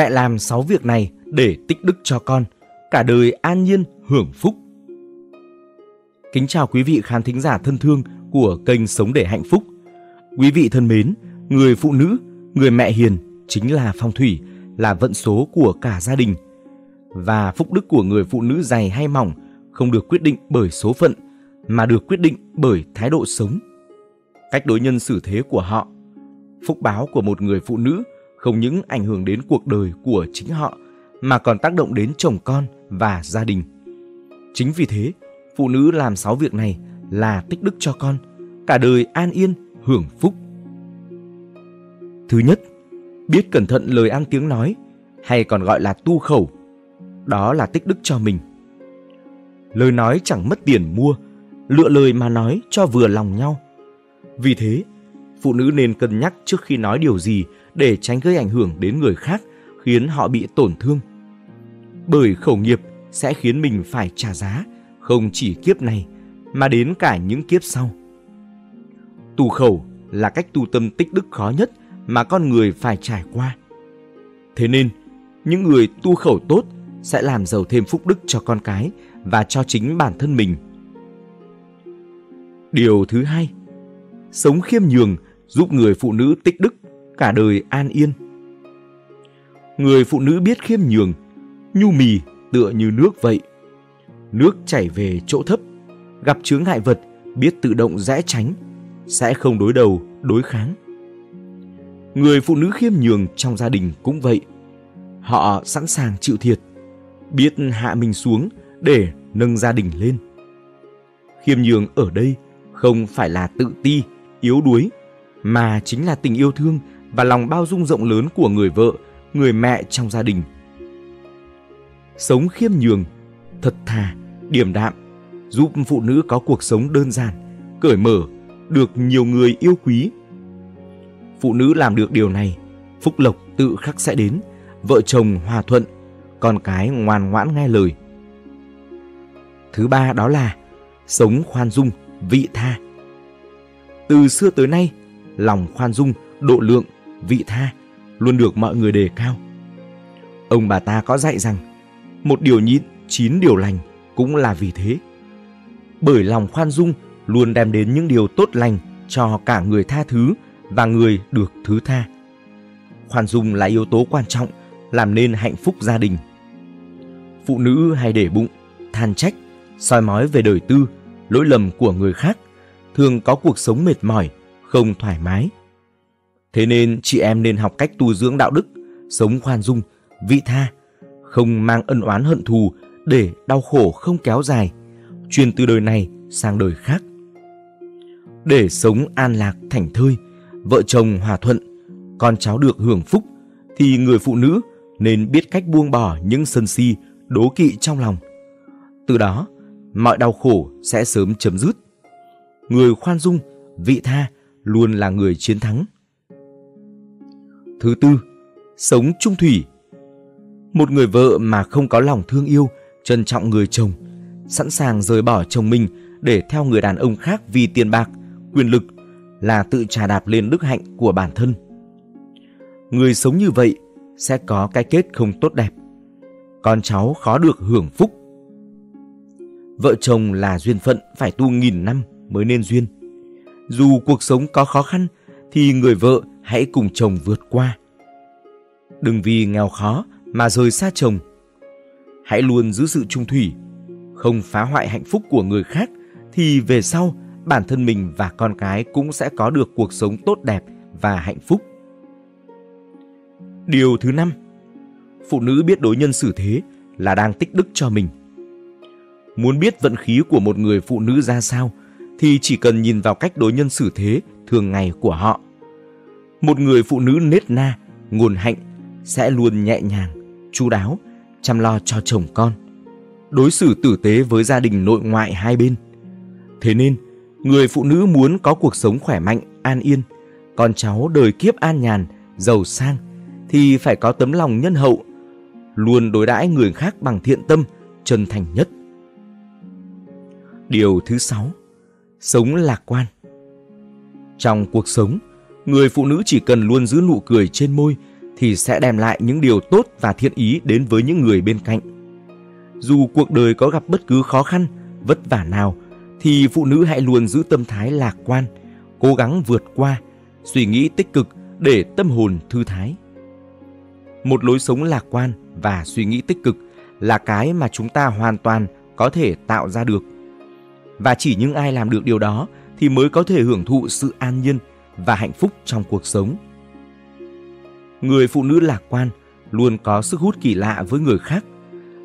Mẹ làm sáu việc này để tích đức cho con, cả đời an nhiên hưởng phúc. Kính chào quý vị khán thính giả thân thương của kênh Sống để hạnh phúc. Quý vị thân mến, người phụ nữ, người mẹ hiền chính là phong thủy, là vận số của cả gia đình. Và phúc đức của người phụ nữ dày hay mỏng không được quyết định bởi số phận, mà được quyết định bởi thái độ sống. Cách đối nhân xử thế của họ. Phúc báo của một người phụ nữ không những ảnh hưởng đến cuộc đời của chính họ, mà còn tác động đến chồng con và gia đình. Chính vì thế, phụ nữ làm sáu việc này là tích đức cho con, cả đời an yên, hưởng phúc. Thứ nhất, biết cẩn thận lời ăn tiếng nói, hay còn gọi là tu khẩu. Đó là tích đức cho mình. Lời nói chẳng mất tiền mua, lựa lời mà nói cho vừa lòng nhau. Vì thế, phụ nữ nên cân nhắc trước khi nói điều gì để tránh gây ảnh hưởng đến người khác, khiến họ bị tổn thương. Bởi khẩu nghiệp sẽ khiến mình phải trả giá, không chỉ kiếp này mà đến cả những kiếp sau. Tu khẩu là cách tu tâm tích đức khó nhất mà con người phải trải qua. Thế nên, những người tu khẩu tốt sẽ làm giàu thêm phúc đức cho con cái và cho chính bản thân mình. Điều thứ hai, sống khiêm nhường giúp người phụ nữ tích đức cả đời an yên. Người phụ nữ biết khiêm nhường, nhu mì tựa như nước vậy. Nước chảy về chỗ thấp, gặp chướng ngại vật biết tự động rẽ tránh, sẽ không đối đầu, đối kháng. Người phụ nữ khiêm nhường trong gia đình cũng vậy. Họ sẵn sàng chịu thiệt, biết hạ mình xuống để nâng gia đình lên. Khiêm nhường ở đây không phải là tự ti, yếu đuối, mà chính là tình yêu thương và lòng bao dung rộng lớn của người vợ, người mẹ trong gia đình. Sống khiêm nhường, thật thà, điềm đạm, giúp phụ nữ có cuộc sống đơn giản, cởi mở, được nhiều người yêu quý. Phụ nữ làm được điều này, phúc lộc tự khắc sẽ đến, vợ chồng hòa thuận, con cái ngoan ngoãn nghe lời. Thứ ba đó là sống khoan dung, vị tha. Từ xưa tới nay, lòng khoan dung, độ lượng, vị tha luôn được mọi người đề cao. Ông bà ta có dạy rằng, một điều nhịn, chín điều lành cũng là vì thế. Bởi lòng khoan dung luôn đem đến những điều tốt lành cho cả người tha thứ và người được thứ tha. Khoan dung là yếu tố quan trọng làm nên hạnh phúc gia đình. Phụ nữ hay để bụng, than trách, soi mói về đời tư, lỗi lầm của người khác, thường có cuộc sống mệt mỏi, không thoải mái. Thế nên chị em nên học cách tu dưỡng đạo đức, sống khoan dung, vị tha, không mang ân oán hận thù để đau khổ không kéo dài, truyền từ đời này sang đời khác. Để sống an lạc thảnh thơi, vợ chồng hòa thuận, con cháu được hưởng phúc, thì người phụ nữ nên biết cách buông bỏ những sân si, đố kỵ trong lòng. Từ đó, mọi đau khổ sẽ sớm chấm dứt. Người khoan dung, vị tha luôn là người chiến thắng. Thứ tư, sống trung thủy. Một người vợ mà không có lòng thương yêu, trân trọng người chồng, sẵn sàng rời bỏ chồng mình để theo người đàn ông khác vì tiền bạc, quyền lực là tự trà đạp lên đức hạnh của bản thân. Người sống như vậy sẽ có cái kết không tốt đẹp. Con cháu khó được hưởng phúc. Vợ chồng là duyên phận phải tu nghìn năm mới nên duyên. Dù cuộc sống có khó khăn thì người vợ hãy cùng chồng vượt qua. Đừng vì nghèo khó mà rời xa chồng. Hãy luôn giữ sự trung thủy, không phá hoại hạnh phúc của người khác thì về sau bản thân mình và con cái cũng sẽ có được cuộc sống tốt đẹp và hạnh phúc. Điều thứ năm, phụ nữ biết đối nhân xử thế là đang tích đức cho mình. Muốn biết vận khí của một người phụ nữ ra sao thì chỉ cần nhìn vào cách đối nhân xử thế thường ngày của họ. Một người phụ nữ nết na, nguồn hạnh sẽ luôn nhẹ nhàng, chu đáo, chăm lo cho chồng con, đối xử tử tế với gia đình nội ngoại hai bên. Thế nên, người phụ nữ muốn có cuộc sống khỏe mạnh, an yên, con cháu đời kiếp an nhàn, giàu sang thì phải có tấm lòng nhân hậu, luôn đối đãi người khác bằng thiện tâm, chân thành nhất. Điều thứ sáu, sống lạc quan. Trong cuộc sống, người phụ nữ chỉ cần luôn giữ nụ cười trên môi thì sẽ đem lại những điều tốt và thiện ý đến với những người bên cạnh. Dù cuộc đời có gặp bất cứ khó khăn, vất vả nào thì phụ nữ hãy luôn giữ tâm thái lạc quan, cố gắng vượt qua, suy nghĩ tích cực để tâm hồn thư thái. Một lối sống lạc quan và suy nghĩ tích cực là cái mà chúng ta hoàn toàn có thể tạo ra được. Và chỉ những ai làm được điều đó thì mới có thể hưởng thụ sự an nhiên và hạnh phúc trong cuộc sống. Người phụ nữ lạc quan luôn có sức hút kỳ lạ với người khác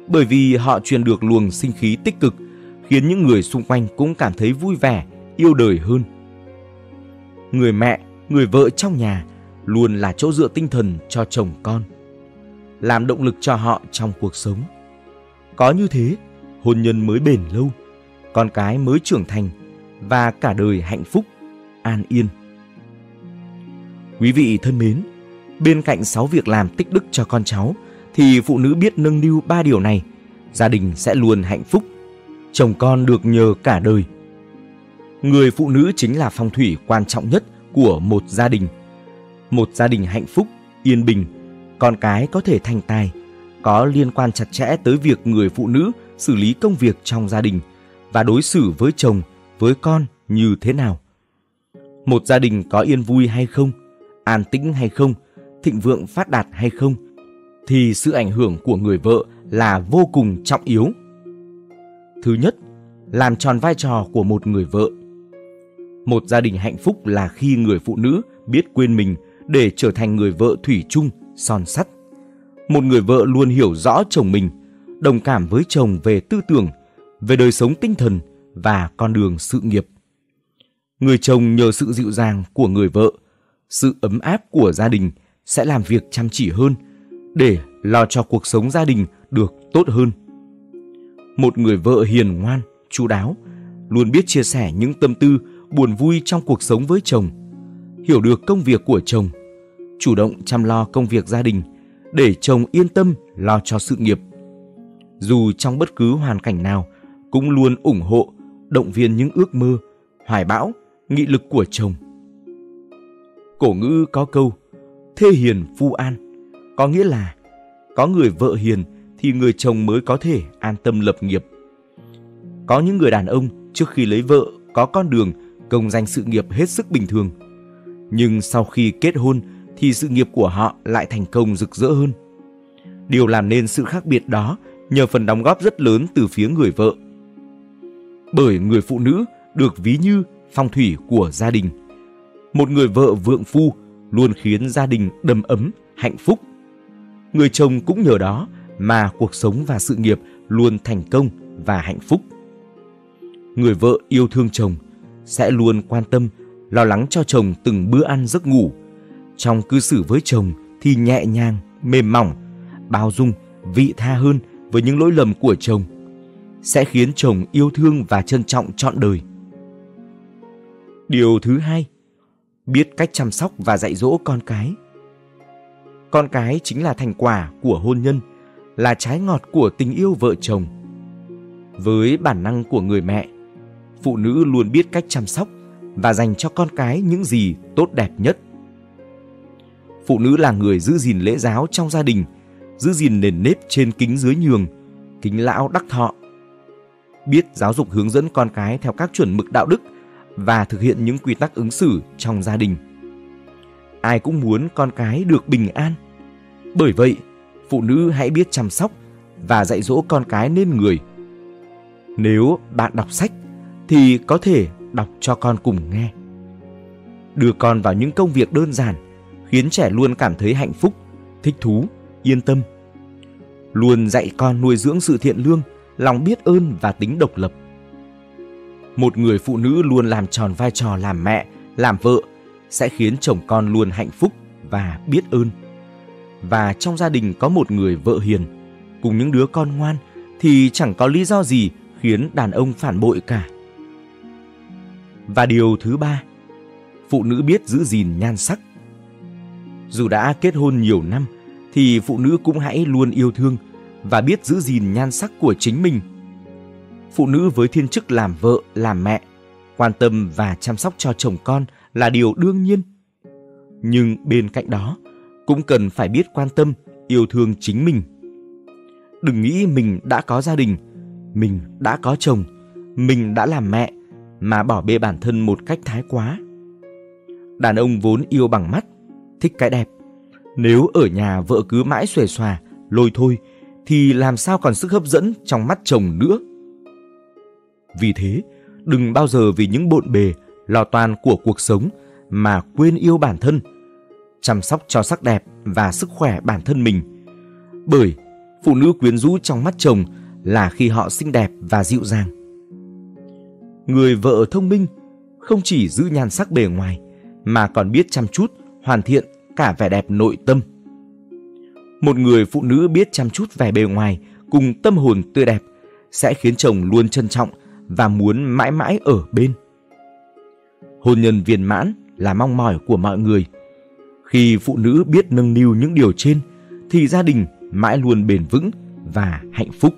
bởi vì họ truyền được luồng sinh khí tích cực khiến những người xung quanh cũng cảm thấy vui vẻ, yêu đời hơn. Người mẹ, người vợ trong nhà luôn là chỗ dựa tinh thần cho chồng con, làm động lực cho họ trong cuộc sống. Có như thế, hôn nhân mới bền lâu, con cái mới trưởng thành và cả đời hạnh phúc, an yên. Quý vị thân mến, bên cạnh 6 việc làm tích đức cho con cháu thì phụ nữ biết nâng niu ba điều này, gia đình sẽ luôn hạnh phúc, chồng con được nhờ cả đời. Người phụ nữ chính là phong thủy quan trọng nhất của một gia đình. Một gia đình hạnh phúc, yên bình, con cái có thể thành tài, có liên quan chặt chẽ tới việc người phụ nữ xử lý công việc trong gia đình và đối xử với chồng, với con như thế nào. Một gia đình có yên vui hay không, an tĩnh hay không, thịnh vượng phát đạt hay không, thì sự ảnh hưởng của người vợ là vô cùng trọng yếu. Thứ nhất, làm tròn vai trò của một người vợ. Một gia đình hạnh phúc là khi người phụ nữ biết quên mình để trở thành người vợ thủy chung, son sắt. Một người vợ luôn hiểu rõ chồng mình, đồng cảm với chồng về tư tưởng, về đời sống tinh thần và con đường sự nghiệp. Người chồng nhờ sự dịu dàng của người vợ, sự ấm áp của gia đình sẽ làm việc chăm chỉ hơn để lo cho cuộc sống gia đình được tốt hơn. Một người vợ hiền ngoan, chu đáo, luôn biết chia sẻ những tâm tư, buồn vui trong cuộc sống với chồng, hiểu được công việc của chồng, chủ động chăm lo công việc gia đình để chồng yên tâm lo cho sự nghiệp. Dù trong bất cứ hoàn cảnh nào, cũng luôn ủng hộ, động viên những ước mơ, hoài bão, nghị lực của chồng. Cổ ngữ có câu, thê hiền phu an, có nghĩa là có người vợ hiền thì người chồng mới có thể an tâm lập nghiệp. Có những người đàn ông trước khi lấy vợ có con đường công danh sự nghiệp hết sức bình thường. Nhưng sau khi kết hôn thì sự nghiệp của họ lại thành công rực rỡ hơn. Điều làm nên sự khác biệt đó nhờ phần đóng góp rất lớn từ phía người vợ. Bởi người phụ nữ được ví như phong thủy của gia đình. Một người vợ vượng phu luôn khiến gia đình đầm ấm, hạnh phúc. Người chồng cũng nhờ đó mà cuộc sống và sự nghiệp luôn thành công và hạnh phúc. Người vợ yêu thương chồng sẽ luôn quan tâm, lo lắng cho chồng từng bữa ăn giấc ngủ. Trong cư xử với chồng thì nhẹ nhàng, mềm mỏng, bao dung, vị tha hơn với những lỗi lầm của chồng sẽ khiến chồng yêu thương và trân trọng trọn đời. Điều thứ hai, biết cách chăm sóc và dạy dỗ con cái. Con cái chính là thành quả của hôn nhân, là trái ngọt của tình yêu vợ chồng. Với bản năng của người mẹ, phụ nữ luôn biết cách chăm sóc và dành cho con cái những gì tốt đẹp nhất. Phụ nữ là người giữ gìn lễ giáo trong gia đình, giữ gìn nền nếp trên kính dưới nhường, kính lão đắc thọ. Biết giáo dục hướng dẫn con cái theo các chuẩn mực đạo đức và thực hiện những quy tắc ứng xử trong gia đình. Ai cũng muốn con cái được bình an. Bởi vậy, phụ nữ hãy biết chăm sóc và dạy dỗ con cái nên người. Nếu bạn đọc sách thì có thể đọc cho con cùng nghe. Đưa con vào những công việc đơn giản khiến trẻ luôn cảm thấy hạnh phúc, thích thú, yên tâm. Luôn dạy con nuôi dưỡng sự thiện lương, lòng biết ơn và tính độc lập một người phụ nữ luôn làm tròn vai trò làm mẹ, làm vợ sẽ khiến chồng con luôn hạnh phúc và biết ơn. Và trong gia đình có một người vợ hiền cùng những đứa con ngoan thì chẳng có lý do gì khiến đàn ông phản bội cả. Và điều thứ ba, phụ nữ biết giữ gìn nhan sắc. Dù đã kết hôn nhiều năm thì phụ nữ cũng hãy luôn yêu thương và biết giữ gìn nhan sắc của chính mình phụ nữ với thiên chức làm vợ, làm mẹ, quan tâm và chăm sóc cho chồng con là điều đương nhiên. Nhưng bên cạnh đó, cũng cần phải biết quan tâm, yêu thương chính mình. Đừng nghĩ mình đã có gia đình, mình đã có chồng, mình đã làm mẹ mà bỏ bê bản thân một cách thái quá. Đàn ông vốn yêu bằng mắt, thích cái đẹp. Nếu ở nhà vợ cứ mãi xuề xòa, lôi thôi, thì làm sao còn sức hấp dẫn trong mắt chồng nữa. Vì thế, đừng bao giờ vì những bộn bề, lo toan của cuộc sống mà quên yêu bản thân, chăm sóc cho sắc đẹp và sức khỏe bản thân mình. Bởi phụ nữ quyến rũ trong mắt chồng là khi họ xinh đẹp và dịu dàng. Người vợ thông minh không chỉ giữ nhan sắc bề ngoài mà còn biết chăm chút, hoàn thiện cả vẻ đẹp nội tâm. Một người phụ nữ biết chăm chút vẻ bề ngoài cùng tâm hồn tươi đẹp sẽ khiến chồng luôn trân trọng và muốn mãi mãi ở bên. Hôn nhân viên mãn là mong mỏi của mọi người. Khi phụ nữ biết nâng niu những điều trên, thì gia đình mãi luôn bền vững và hạnh phúc.